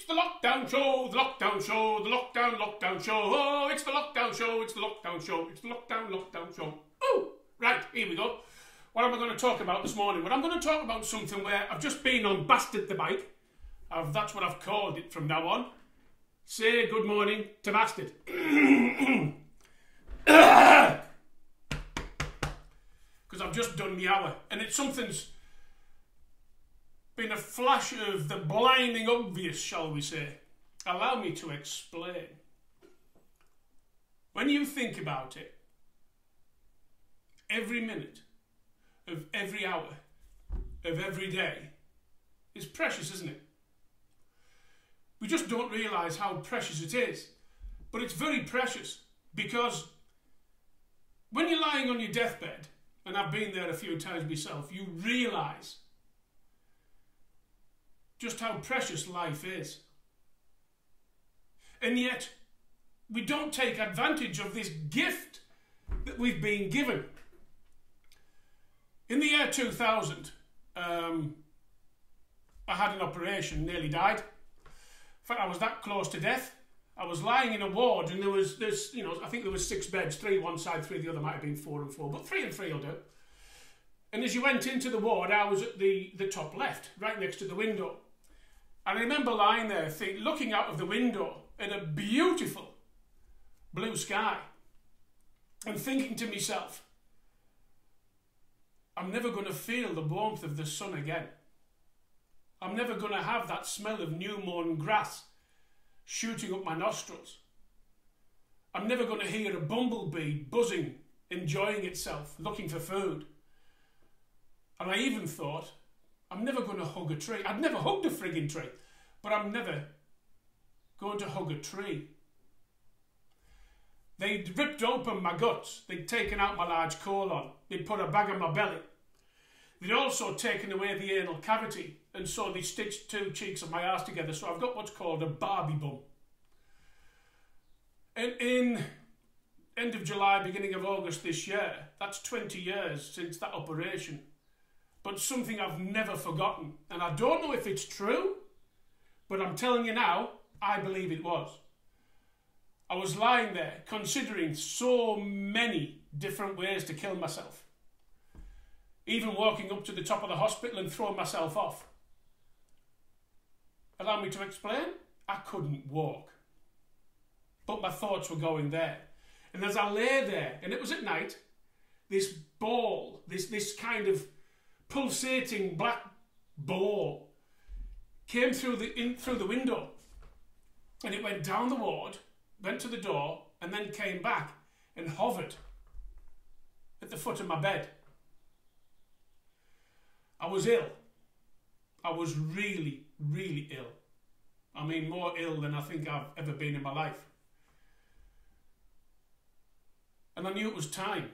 It's the lockdown show, the lockdown show, the lockdown, lockdown show. Oh, it's the lockdown show, it's the lockdown show, it's the lockdown, lockdown show. Oh, right, here we go. What am I going to talk about this morning? Well, I'm going to talk about something where I've just been on Bastard the Bike. I've, that's what I've called it from now on. Say good morning to Bastard. Because I've just done the hour. And it's something's been a flash of the blinding obvious, shall we say. Allow me to explain. When you think about it, every minute of every hour of every day is precious, isn't it? We just don't realise how precious it is. But it's very precious because when you're lying on your deathbed, and I've been there a few times myself, you realise just how precious life is. And yet, we don't take advantage of this gift that we've been given. In the year 2000, um, I had an operation, nearly died. In fact, I was that close to death. I was lying in a ward, and there was this, you know, I think there was six beds, three one side, three the other. Might have been four and four, but three and three will do. And as you went into the ward, I was at the the top left, right next to the window. I remember lying there, think, looking out of the window at a beautiful blue sky and thinking to myself, I'm never going to feel the warmth of the sun again. I'm never going to have that smell of new mown grass shooting up my nostrils. I'm never going to hear a bumblebee buzzing, enjoying itself, looking for food. And I even thought, I'm never going to hug a tree. I'd never hugged a frigging tree, but I'm never going to hug a tree. They'd ripped open my guts. They'd taken out my large colon. They'd put a bag on my belly. They'd also taken away the anal cavity, and so they stitched two cheeks of my ass together. So I've got what's called a Barbie bum. And in end of July, beginning of August this year, that's 20 years since that operation but something I've never forgotten. And I don't know if it's true, but I'm telling you now, I believe it was. I was lying there considering so many different ways to kill myself. Even walking up to the top of the hospital and throwing myself off. Allow me to explain? I couldn't walk. But my thoughts were going there. And as I lay there, and it was at night, this ball, this, this kind of pulsating black ball came through the in through the window. And it went down the ward went to the door and then came back and hovered at the foot of my bed. I was ill. I was really really ill. I mean more ill than i think i've ever been in my life. And i knew it was time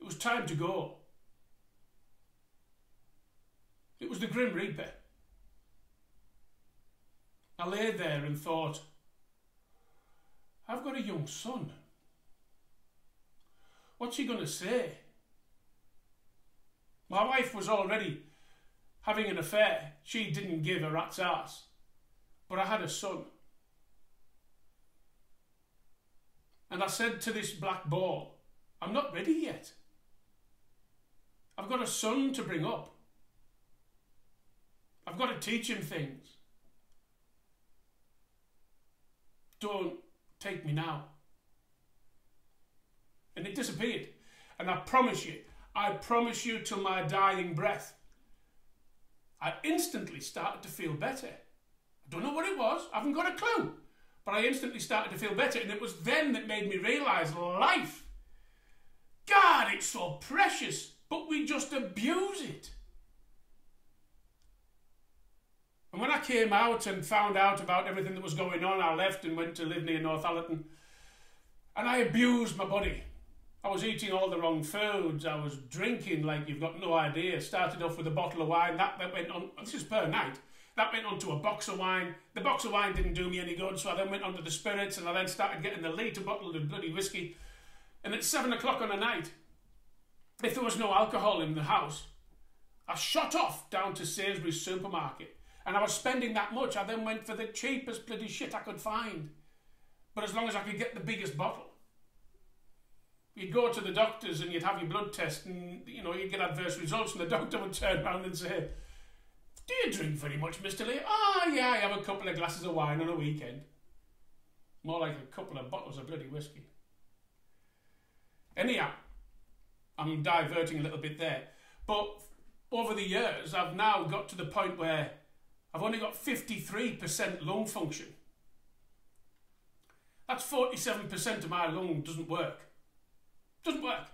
it was time to go. It was the Grim Reaper. I lay there and thought, I've got a young son. What's he going to say? My wife was already having an affair. She didn't give a rat's ass. But I had a son. And I said to this black ball, I'm not ready yet. Got a son to bring up. I've got to teach him things. Don't take me now. And it disappeared. And I promise you, I promise you till my dying breath, I instantly started to feel better. I don't know what it was, I haven't got a clue. But I instantly started to feel better. And it was then that made me realise life. God, it's so precious but we just abuse it. And when I came out and found out about everything that was going on, I left and went to live near Northallerton. And I abused my body. I was eating all the wrong foods. I was drinking like you've got no idea. Started off with a bottle of wine. That, that went on, this is per night. That went on to a box of wine. The box of wine didn't do me any good, so I then went on to the spirits and I then started getting the litre bottle of bloody whiskey. And at seven o'clock on a night, if there was no alcohol in the house, I shot off down to Sainsbury's supermarket And I was spending that much. I then went for the cheapest bloody shit I could find. But as long as I could get the biggest bottle. You'd go to the doctors and you'd have your blood test and, you know, you'd get adverse results and the doctor would turn around and say, do you drink very much, Mr. Lear? Ah, oh, yeah, I have a couple of glasses of wine on a weekend. More like a couple of bottles of bloody whiskey. Anyhow, I'm diverting a little bit there. But over the years, I've now got to the point where I've only got 53% lung function. That's 47% of my lung doesn't work. Doesn't work.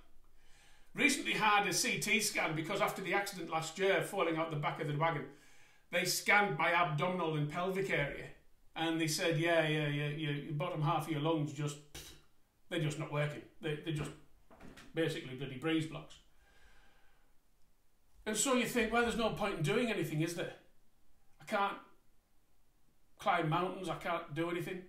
Recently had a CT scan because after the accident last year, falling out the back of the wagon, they scanned my abdominal and pelvic area, and they said, "Yeah, yeah, yeah, your bottom half of your lungs just they're just not working. They they're just basically bloody breeze blocks." And so you think, well, there's no point in doing anything, is there? I can't climb mountains. I can't do anything.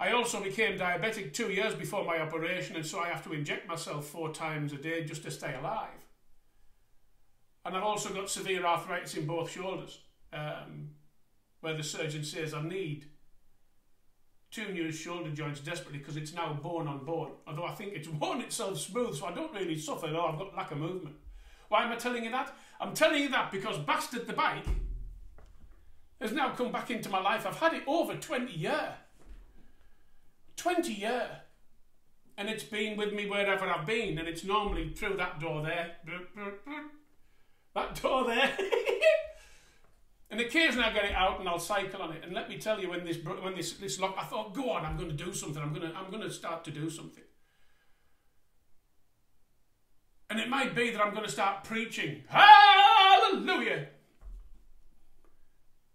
I also became diabetic two years before my operation, and so I have to inject myself four times a day just to stay alive. And I've also got severe arthritis in both shoulders, um, where the surgeon says I need two new shoulder joints desperately because it's now bone on bone. Although I think it's worn itself smooth, so I don't really suffer all. I've got lack of movement. Why am I telling you that? I'm telling you that because Bastard the Bike has now come back into my life. I've had it over 20 year. 20 year. And it's been with me wherever I've been, and it's normally through that door there. That door there. and occasionally I get it out and I'll cycle on it. And let me tell you, when this when this this lock, I thought, go on, I'm going to do something. I'm going to I'm going to start to do something. And it might be that I'm going to start preaching, Hallelujah.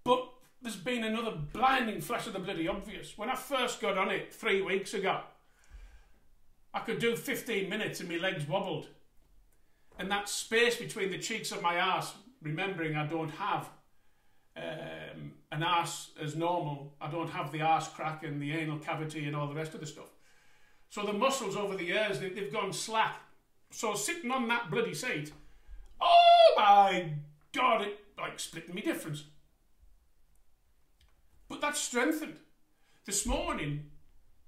But there's been another blinding flash of the bloody obvious. When I first got on it three weeks ago, I could do 15 minutes and my legs wobbled and that space between the cheeks of my ass, remembering I don't have um, an ass as normal, I don't have the ass crack and the anal cavity and all the rest of the stuff. So the muscles over the years, they, they've gone slack. So sitting on that bloody seat, oh my God, it like splitting me difference. But that's strengthened. This morning,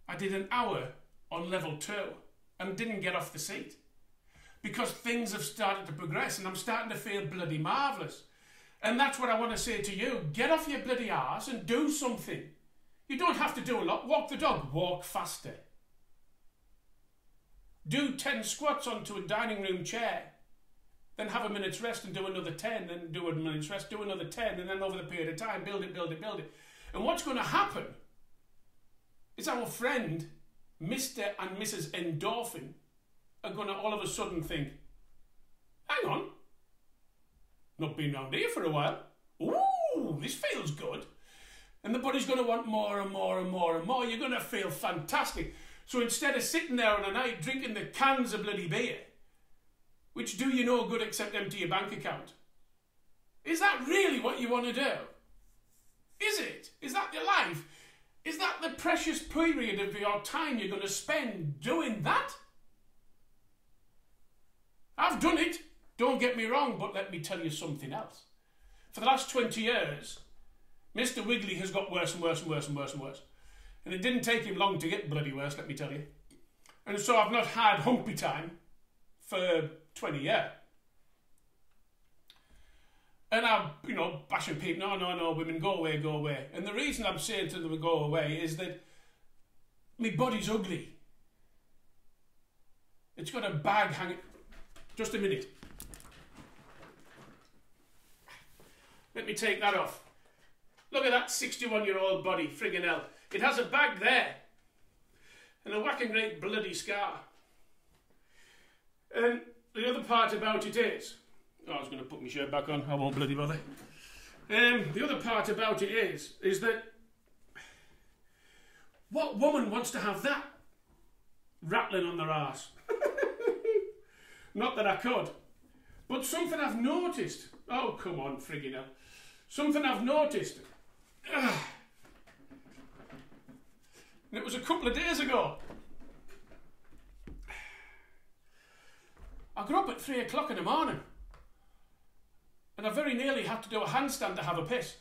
I did an hour on level two and didn't get off the seat because things have started to progress and I'm starting to feel bloody marvellous. And that's what I want to say to you. Get off your bloody arse and do something. You don't have to do a lot. Walk the dog. Walk faster. Do 10 squats onto a dining room chair. Then have a minute's rest and do another 10. Then do a minute's rest, do another 10. And then over the period of time, build it, build it, build it. And what's going to happen is our friend, Mr. and Mrs. Endorphin, are going to all of a sudden think, hang on, not been round here for a while. Ooh, this feels good. And the body's going to want more and more and more and more. You're going to feel fantastic. So instead of sitting there on a night drinking the cans of bloody beer, which do you no good except empty your bank account, is that really what you want to do? Is it? Is that your life? Is that the precious period of your time you're going to spend doing that? I've done it, don't get me wrong, but let me tell you something else. For the last 20 years, Mr. Wiggly has got worse and worse and worse and worse and worse. And it didn't take him long to get bloody worse, let me tell you. And so I've not had humpy time for 20 years. And I'm, you know, bashing people, no, no, no, women, go away, go away. And the reason I'm saying to them, go away, is that my body's ugly. It's got a bag hanging. Just a minute. Let me take that off. Look at that 61 year old body, friggin' hell. It has a bag there. And a whacking great bloody scar. And the other part about it is, oh, I was going to put my shirt back on, I won't bloody bother. Um, the other part about it is, is that what woman wants to have that rattling on their ass? Not that I could. But something I've noticed. Oh, come on, friggin' hell. Something I've noticed. and it was a couple of days ago. I got up at three o'clock in the morning. and I very nearly had to do a handstand to have a piss.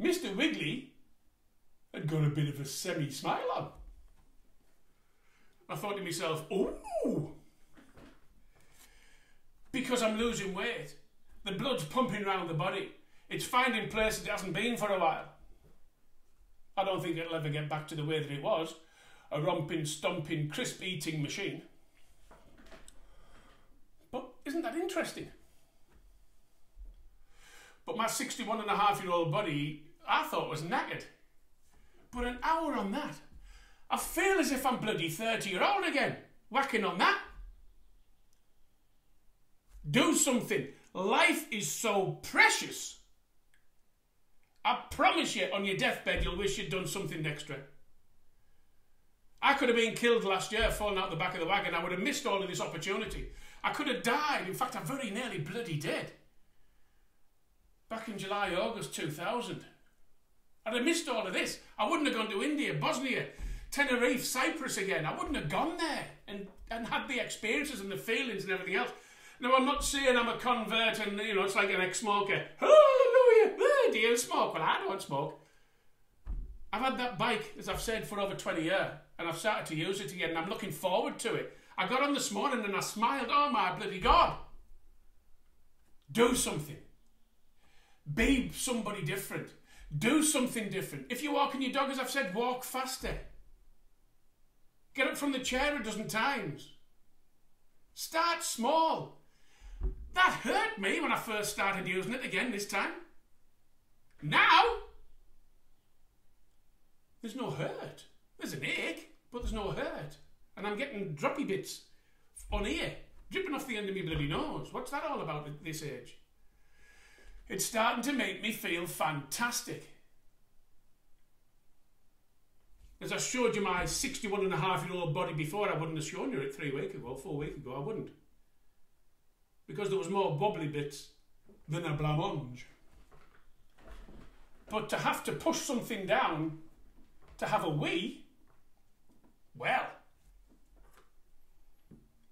Mr. Wiggly had got a bit of a semi smile on. I thought to myself, ooh, because I'm losing weight, the blood's pumping around the body. It's finding places it hasn't been for a while. I don't think it'll ever get back to the way that it was a romping, stomping, crisp eating machine. But isn't that interesting? But my 61 and a half year old body, I thought was knackered. But an hour on that, I feel as if I'm bloody 30 year old again, whacking on that. Do something. Life is so precious. I promise you, on your deathbed, you'll wish you'd done something extra. I could have been killed last year, falling out the back of the wagon. I would have missed all of this opportunity. I could have died. In fact, I'm very nearly bloody dead. Back in July, August 2000. I'd have missed all of this. I wouldn't have gone to India, Bosnia, Tenerife, Cyprus again. I wouldn't have gone there and, and had the experiences and the feelings and everything else. Now, I'm not saying I'm a convert and, you know, it's like an ex-smoker. Hallelujah! Oh, do you smoke? Well, I don't smoke. I've had that bike, as I've said, for over 20 years, and I've started to use it again, and I'm looking forward to it. I got on this morning and I smiled. Oh, my bloody God. Do something. Be somebody different. Do something different. If you're walking your dog, as I've said, walk faster. Get up from the chair a dozen times. Start small. That hurt me when I first started using it again this time. Now, there's no hurt. There's an ache, but there's no hurt. And I'm getting droppy bits on here, dripping off the end of my bloody nose. What's that all about at this age? It's starting to make me feel fantastic. As I showed you my 61 and a half year old body before, I wouldn't have shown you it three weeks ago, four weeks ago, I wouldn't because there was more wobbly bits than a blancmange. But to have to push something down to have a wee, well,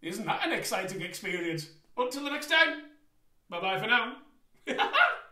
isn't that an exciting experience? Until the next time, bye bye for now.